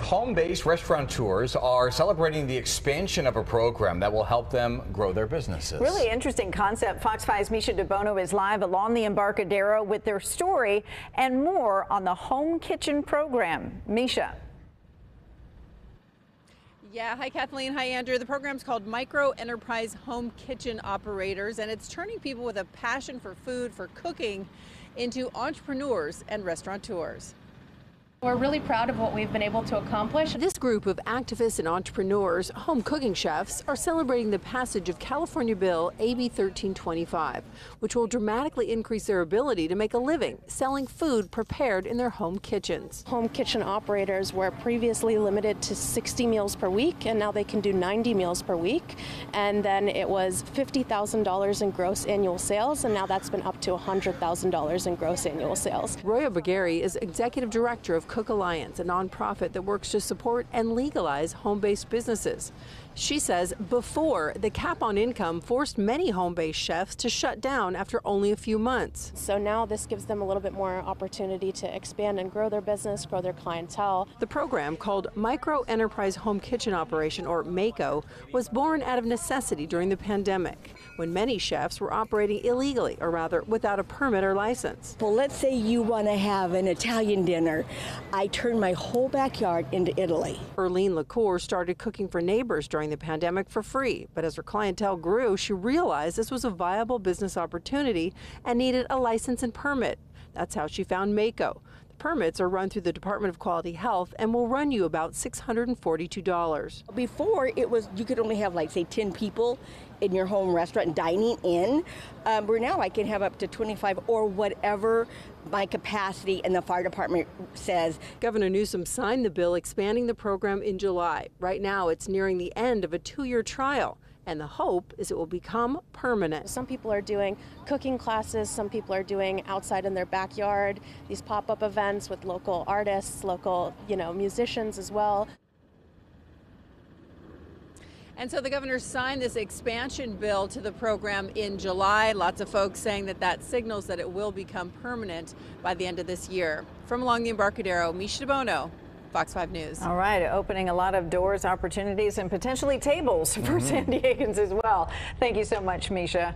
of home-based restaurateurs are celebrating the expansion of a program that will help them grow their businesses. Really interesting concept. Fox 5's Misha DiBono is live along the Embarcadero with their story and more on the home kitchen program. Misha. Yeah, hi Kathleen, hi Andrew. The program's called Micro Enterprise Home Kitchen Operators, and it's turning people with a passion for food, for cooking, into entrepreneurs and restaurateurs. We're really proud of what we've been able to accomplish. This group of activists and entrepreneurs, home cooking chefs, are celebrating the passage of California Bill AB 1325, which will dramatically increase their ability to make a living selling food prepared in their home kitchens. Home kitchen operators were previously limited to 60 meals per week, and now they can do 90 meals per week. And then it was $50,000 in gross annual sales, and now that's been up to $100,000 in gross annual sales. Roya Bagari is executive director of Cook Alliance, a nonprofit that works to support and legalize home based businesses. She says before, the cap on income forced many home based chefs to shut down after only a few months. So now this gives them a little bit more opportunity to expand and grow their business, grow their clientele. The program, called Micro Enterprise Home Kitchen Operation, or MEHKO, was born out of necessity during the pandemic when many chefs were operating illegally, or rather without a permit or license. Well, let's say you want to have an Italian dinner. I turn my whole backyard into Italy. Erlene LaCour started cooking for neighbors during the pandemic for free, but as her clientele grew, she realized this was a viable business opportunity and needed a license and permit. That's how she found MEHKO. Permits are run through the Department of Quality Health and will run you about $642. Before, it was you could only have like say 10 people in your home restaurant dining in. Um, where now I can have up to 25 or whatever my capacity and the fire department says. Governor Newsom signed the bill expanding the program in July. Right now, it's nearing the end of a two year trial. And the hope is it will become permanent. Some people are doing cooking classes, some people are doing outside in their backyard, these pop up events with local artists, local, you know, musicians as well. And so the governor signed this expansion bill to the program in July. Lots of folks saying that that signals that it will become permanent by the end of this year. From along the Embarcadero, Misha DiBono, Fox 5 News. All right, opening a lot of doors, opportunities, and potentially tables for mm -hmm. San Diegans as well. Thank you so much, Misha.